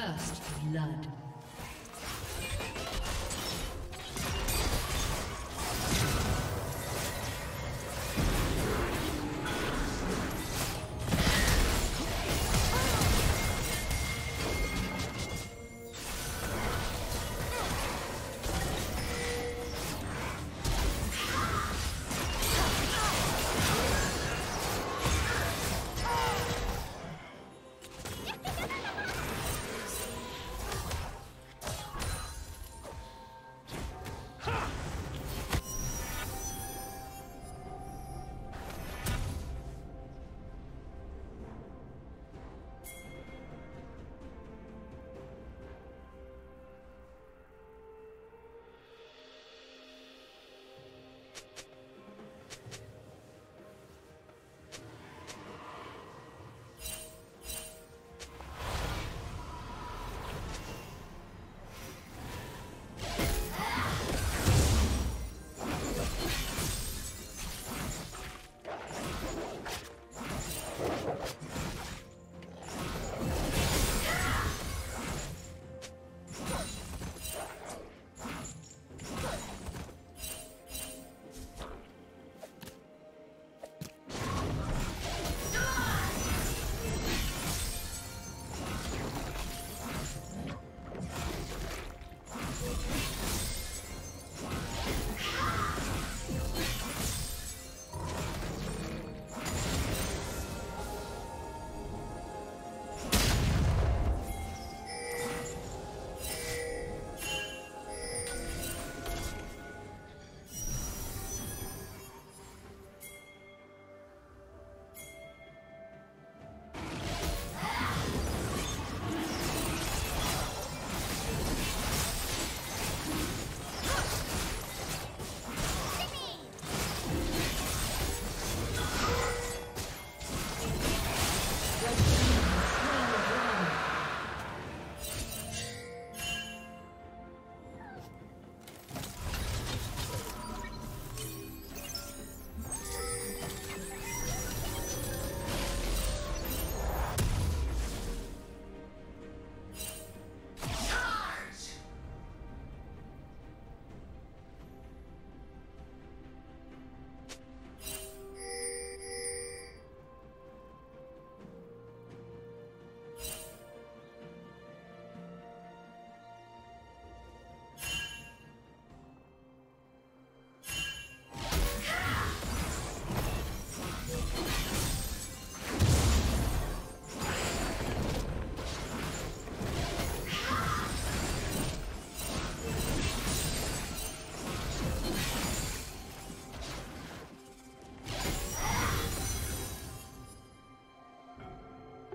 First blood.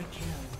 Extra kill.